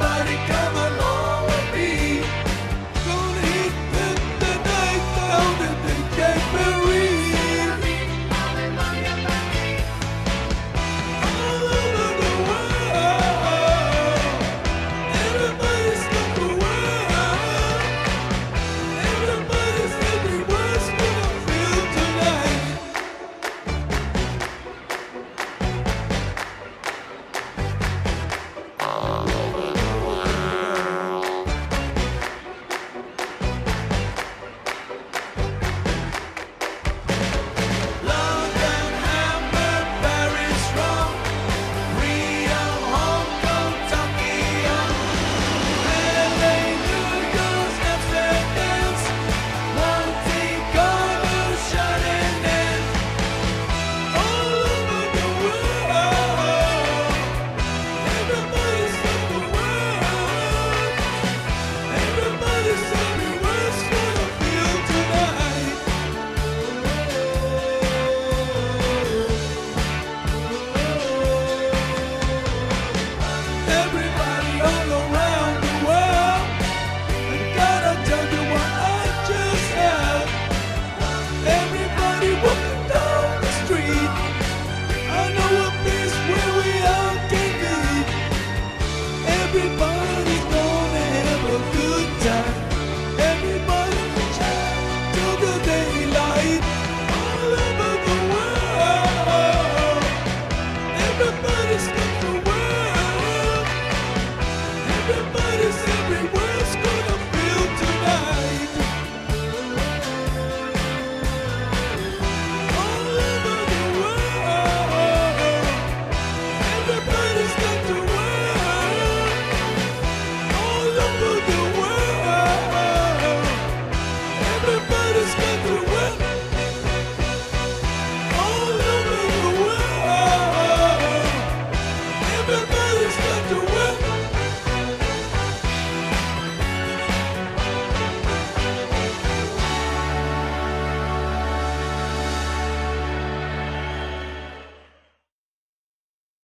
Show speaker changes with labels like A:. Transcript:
A: everybody